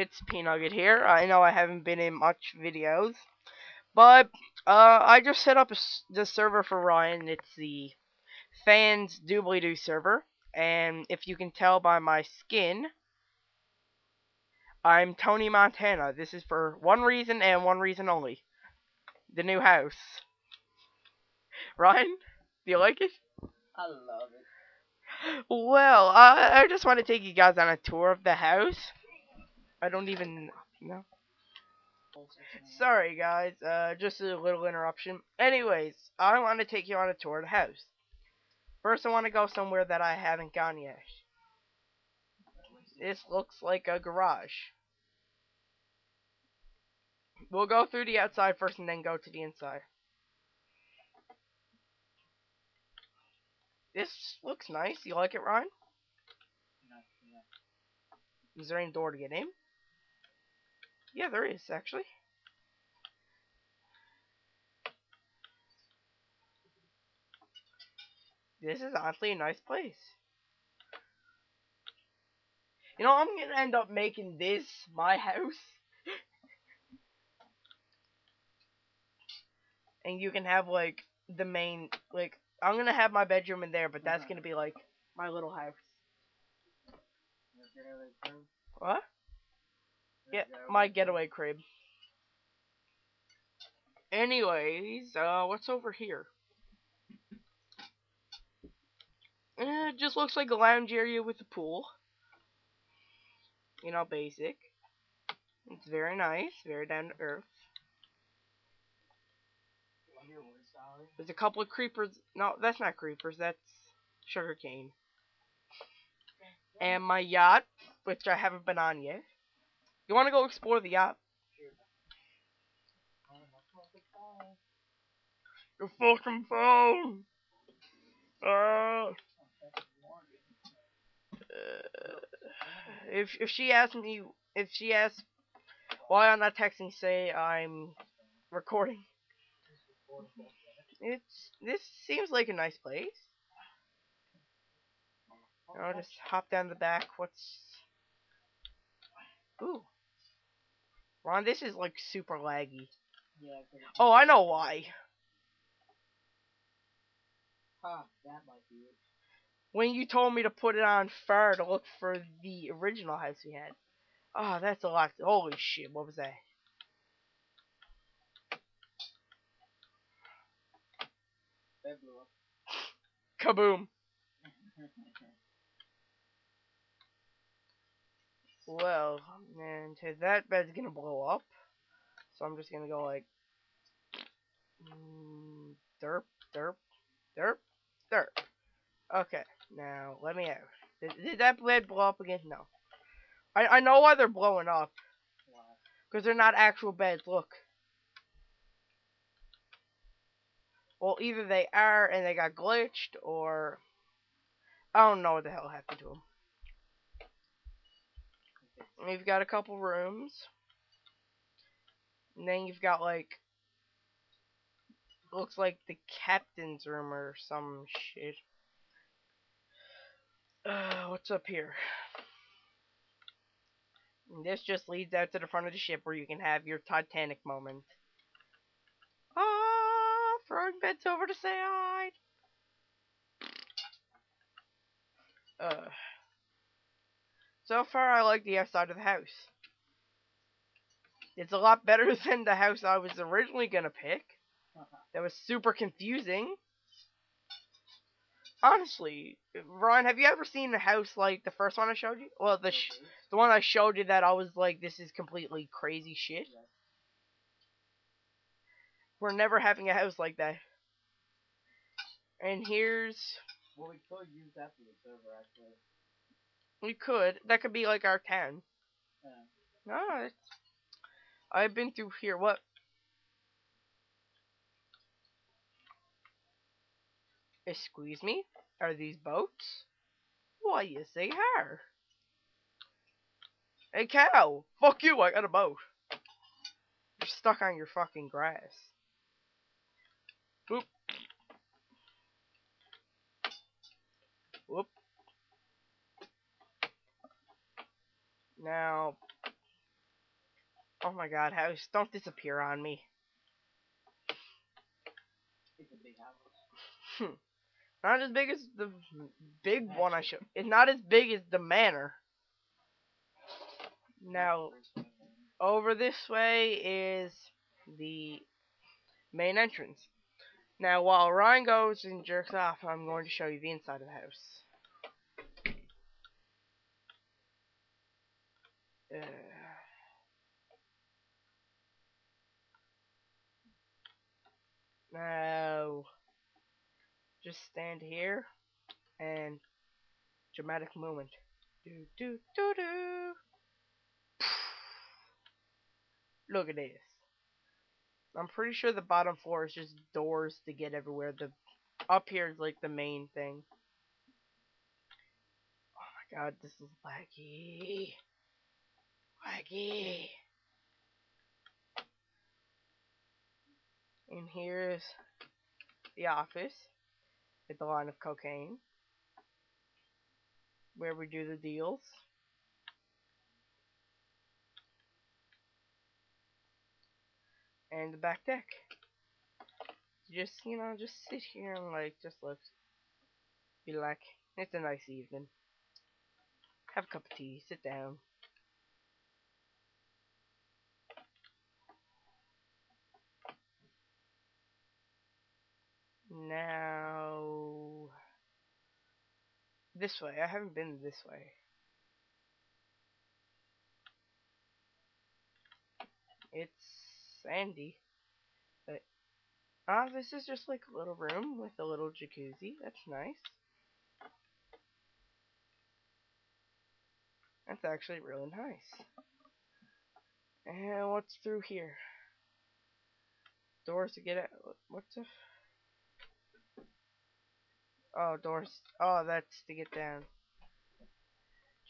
It's P-Nugget here. I know I haven't been in much videos, but uh, I just set up the server for Ryan. It's the fans doobly doo server, and if you can tell by my skin, I'm Tony Montana. This is for one reason and one reason only: the new house. Ryan, do you like it? I love it. Well, I, I just want to take you guys on a tour of the house. I don't even know. Sorry, guys. Uh, just a little interruption. Anyways, I want to take you on a tour of the house. First, I want to go somewhere that I haven't gone yet. This looks like a garage. We'll go through the outside first and then go to the inside. This looks nice. You like it, Ryan? Is there any door to get in? Yeah, there is, actually. This is honestly a nice place. You know, I'm gonna end up making this my house. and you can have, like, the main, like, I'm gonna have my bedroom in there, but that's gonna be, like, my little house. What? Yeah, my getaway crib. Anyways, uh, what's over here? It just looks like a lounge area with a pool. You know, basic. It's very nice, very down to earth. There's a couple of creepers. No, that's not creepers. That's sugarcane. And my yacht, which I haven't been on yet. You want to go explore the yacht? Your fucking phone. Uh, if if she asks me if she asks why I'm not texting, say I'm recording. It's this seems like a nice place. I'll just hop down the back. What's ooh, Ron? This is like super laggy. Yeah. Oh, I know why. Huh, that might be it. When you told me to put it on fire to look for the original house we had. Oh, that's a lot. Holy shit! What was that? That blew up. Kaboom! Well, and that bed's gonna blow up. So I'm just gonna go like mm, derp, derp, derp, derp. Okay, now let me out. Did, did that bed blow up again? No. I I know why they're blowing up because they're not actual beds. Look. Well, either they are and they got glitched, or I don't know what the hell happened to them. You've got a couple rooms. And then you've got like looks like the captain's room or some shit. Uh, what's up here? And this just leads out to the front of the ship where you can have your Titanic moment. Ah, throwing beds over the side. Uh, so far, I like the outside of the house. It's a lot better than the house I was originally gonna pick. Uh-huh. That was super confusing. Honestly, Ryan, have you ever seen a house like the first one I showed you? Well, the sh the one I showed you that I was like, this is completely crazy shit. Yes. We're never having a house like that. And here's Well, we could use that for the server, actually. We could that could be like our town. Yeah. No, I've been through here. What? Excuse me? Are these boats? Why, yes, they are. Hey, cow! Fuck you, I got a boat. You're stuck on your fucking grass. Whoop. Whoop. Now, oh my god, house, don't disappear on me. It's a big house. Hmm. Not as big as the big one I showed. It's not as big as the manor. Now, over this way is the main entrance. Now, while Ryan goes and jerks off, I'm going to show you the inside of the house. Uh, now, just stand here and dramatic moment. Do do do do. Look at this. I'm pretty sure the bottom floor is just doors to get everywhere. The up here is like the main thing. Oh my god, this is laggy. Laggy. And here's the office with the line of cocaine. Where we do the deals. and the back deck. Just, you know, just sit here and like, just look. Be like, it's a nice evening. Have a cup of tea, sit down. Now, this way. I haven't been this way. It's sandy. But ah, this is just like a little room with a little jacuzzi. That's nice. That's actually really nice. And what's through here? Doors to get out. What's the? Oh, doors. Oh, that's to get down.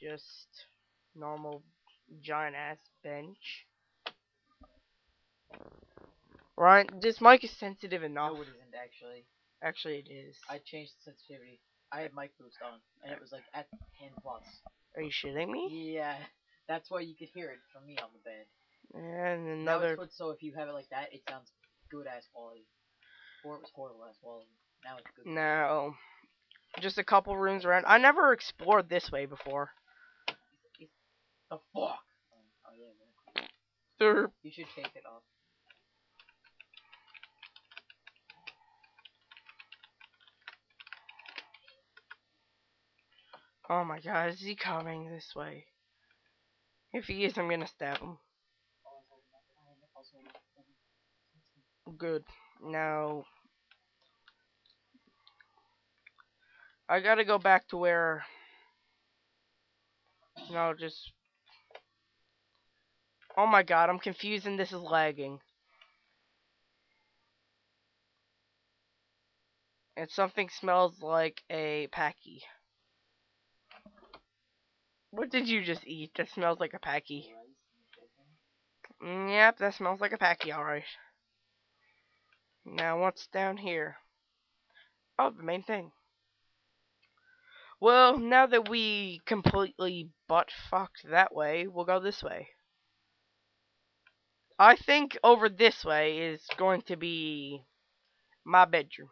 Just normal giant ass bench. Ryan, this mic is sensitive enough. No, it isn't actually. Actually, it is. I changed the sensitivity. I had mic boost on, and it was like at 10 plus. Are you shitting me? Yeah, that's why you could hear it from me on the bed. And another. it's put so if you have it like that, it sounds good ass quality. Before it was horrible ass quality. Now it's good. No. Just a couple rooms around. I never explored this way before. The fuck? Oh yeah, man. You should take it off. Oh my god, is he coming this way? If he is, I'm gonna stab him. Good. Now. I gotta go back to where. No, just. Oh my god, I'm confused and this is lagging. And something smells like a packy. What did you just eat? That smells like a packy. Mm, yep, that smells like a packy, alright. Now, what's down here? Oh, the main thing. Well, now that we completely butt fucked that way, we'll go this way. I think over this way is going to be my bedroom.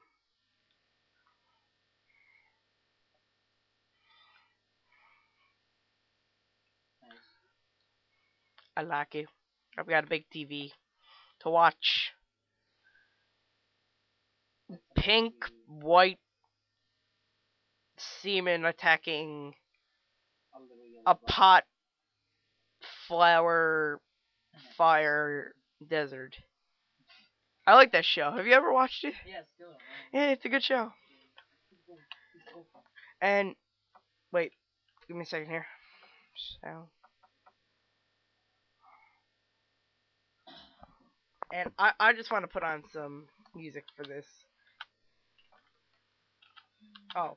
I like it. I've got a big TV to watch pink, white semen attacking A little yellow a button. pot flower fire desert. I like that show. Have you ever watched it? Yeah, still. Yeah, it's a good show. And wait, give me a second here. Sound. And I, I just want to put on some music for this. Oh,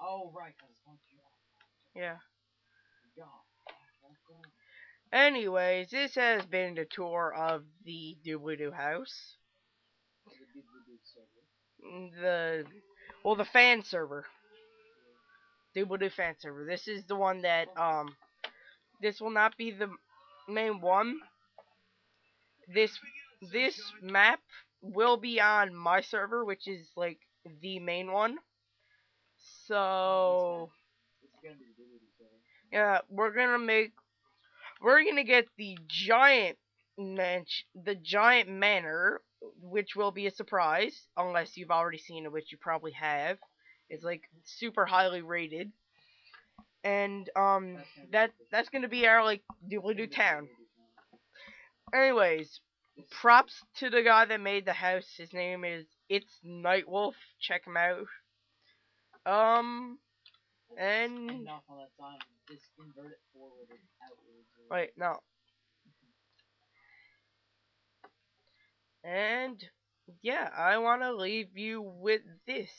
Oh, right, because Yeah. Yeah. Let's go. Anyways, this has been the tour of the Doobly Doo house. The doobly-doo server. Mm, The well, the fan server. Doobly Doo fan server. This is the one that um. This will not be the main one. This this map will be on my server, which is like the main one. So doobly-doo yeah, we're gonna make we're gonna get the giant manch the giant manor, which will be a surprise unless you've already seen it, which you probably have. It's like super highly rated, and um that that's gonna be our like doobly doo the town. Anyways, props to the guy that made the house. His name is It's Nightwolf. Check him out. Um, and on that time. Just invert it forward and outwards. or- wait, no. And yeah, I want to leave you with this.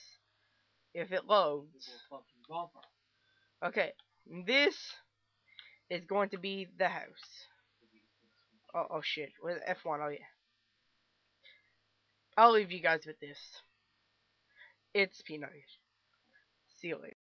If it loads. will fucking bumper. Okay, this is going to be the house. Oh, oh shit. With F1, oh yeah. I'll leave you guys with this. It's Peanut. see you later.